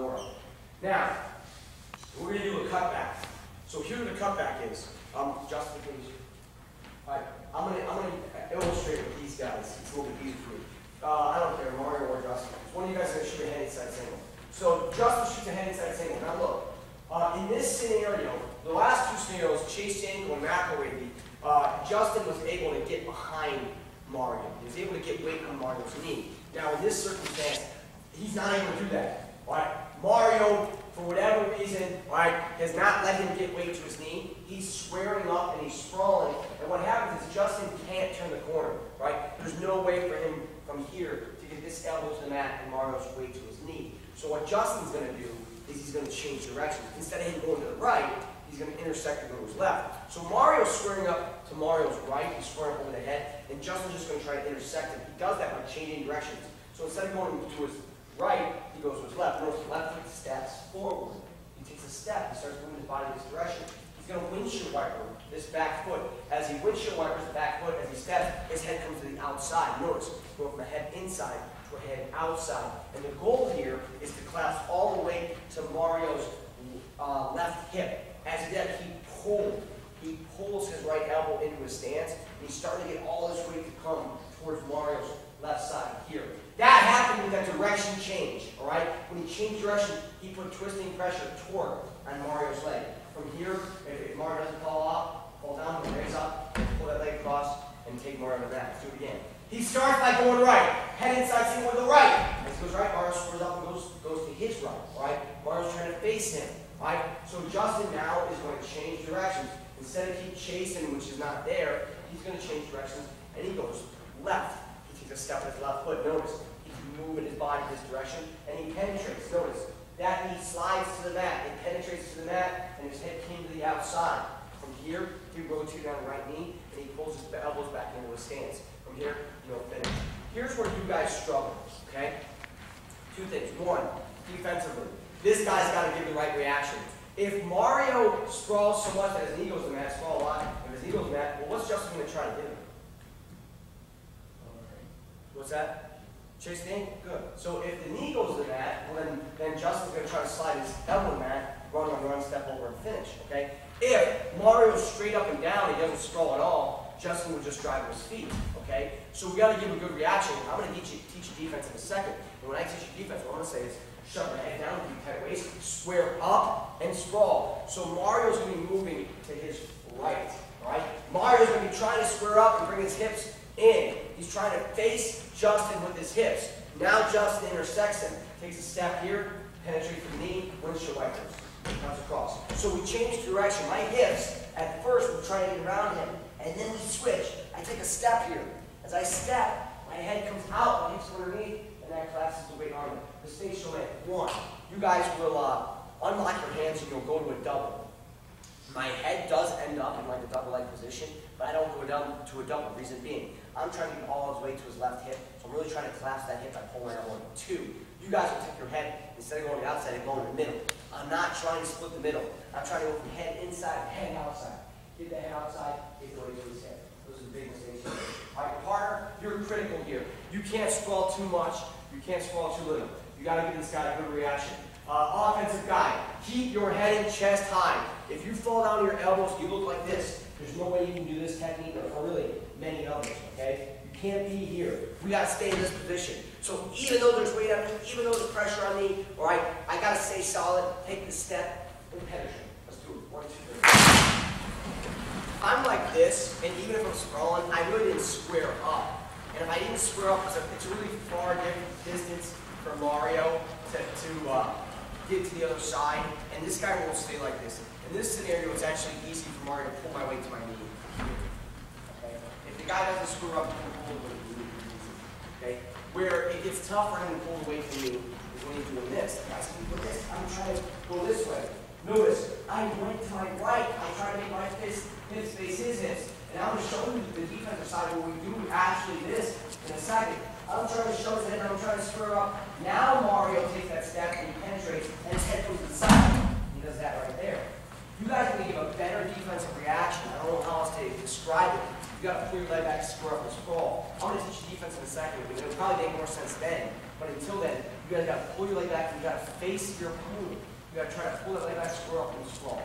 more of. Now, we're going to do a cutback. So here the cutback is. Um, Justin. All right, I'm going to I'm to illustrate with these guys. It's a little bit easier for me. Uh, I don't care, Mario or Justin. One of you guys is going to shoot a head inside single. So Justin shoots a head inside single. Now look, uh, in this scenario, the last two scenarios, Chase Daniel and McElravy, uh, Justin was able to get behind Mario. He was able to get weight on Mario's knee. Now in this circumstance, he's not able to do that. All right, Mario, for whatever reason, right, has not let him get weight to his knee. He's squaring up and he's sprawling. And what happens is Justin can't turn the corner, right? There's no way for him from here to get this elbow to the mat and Mario's weight to his knee. So what Justin's going to do is he's going to change direction. Instead of him going to the right, he's going to intersect and go to his left. So Mario's squaring up to Mario's right, he's squaring up over the head, and Justin's just going to try to intersect him. He does that by changing directions. So instead of going to his right, he goes to his left. Notice left foot steps forward. He takes a step, he starts moving his body in this direction. He's going to windshield wiper this back foot. As he windshield wipers the back foot, as he steps, his head comes to the outside. Notice, going from the head inside to a head outside. And the goal here is to clasp all the way to Mario's uh, left hip. As he does, he pulls. He pulls his right elbow into his stance, and he's starting to get all his weight to come towards Mario's left side here. That happened with that direction change, all right? When he changed direction, he put twisting pressure torque, on Mario's leg. From here, if, if Mario doesn't fall off, fall down, raise up, pull that leg across, and take Mario to that. Let's do it again. He starts by going right. Head inside, see with the right. As he goes right, Mario squares up and goes, goes to his right, all right? Mario's trying to face him, all right? So Justin now is going to change directions. Instead of keep chasing, which is not there, he's going to change directions, and he goes left. He takes a step with his left foot. Notice, moving his this direction, and he penetrates. Notice, that knee slides to the mat. It penetrates to the mat, and his head came to the outside. From here, he rotates down the right knee, and he pulls his elbows back into a stance. From here, you'll finish. Here's where you guys struggle, okay? Two things. One, defensively. This guy's got to give the right reaction. If Mario sprawls so much that his knee goes to the mat, sprawl a lot, if his knee goes to the mat, well, what's Justin going to try to do? What's that? Chase? Good. So if the knee goes to that, well then, then Justin's going to try to slide his elbow mat, run on run, step over, and finish, okay? If Mario's straight up and down, he doesn't sprawl at all, Justin would just drive his feet, okay? So we got to give a good reaction. I'm going to teach you, teach defense in a second. And when I teach you defense, what I'm going to say is, shut your head down, keep tight waist, square up, and sprawl. So Mario's going to be moving to his right, all right? Mario's going to be trying to square up and bring his hips in. He's trying to face Justin with his hips. Now Justin intersects him. Takes a step here, penetrates the knee, windshield wipers. Comes across. So we change direction. My hips, at first, we're trying to get around him. And then we switch. I take a step here. As I step, my head comes out, my hips underneath, and that collapses the weight on The spatial end. One. You guys will uh, unlock your hands and you'll go to a double. My head does end up in like a double leg position, but I don't go down to a double. Reason being, I'm trying to get all his weight to his left hip, so I'm really trying to collapse that hip by pulling out one. Two, you guys will take your head, instead of going to the outside, and go in the middle. I'm not trying to split the middle. I'm trying to go from head inside, head outside. Get the head outside, get the weight to his head. Those are the big mistakes. All right, partner, you're critical here. You can't sprawl too much. You can't sprawl too little. You got to give this guy a good reaction. Uh, offensive guy, keep your head and chest high. If you fall down to your elbows, you look like this. There's no way you can do this technique or really many others, okay? You can't be here. We got to stay in this position. So even though there's weight on me, even though there's pressure on me, all right, I got to stay solid, take the step, and penetrate. Let's do it. One, two, three. I'm like this, and even if I'm sprawling, I really didn't square up. And if I didn't square up, it's a, really far different distance for Mario to, to uh, get to the other side. And this guy won't stay like this. In this scenario, it's actually easy for Mario to pull my weight to my knee. Okay? If the guy doesn't screw up, he can pull the weight really easy. Okay? Where it gets tough for him to pull the weight from me is when he's doing this. The guy's doing this. I'm trying to go this way. Notice, I went to my right. I try to make my fist, his face his hips. And I'm going to show you the defensive side where we do actually this in a second. I'm trying to show his head I'm trying to screw up. Now Mario takes that step and he penetrates and his head goes to the side. He does that right there. You guys can give a better defensive reaction. I don't know how else to describe it. You got to pull your leg back, to screw up, and sprawl. I'm going to teach you defense in a second, but it'll probably make more sense then. But until then, you guys got gotta pull your leg back, and you gotta face your opponent. You gotta try to pull that leg back, screw up and sprawl.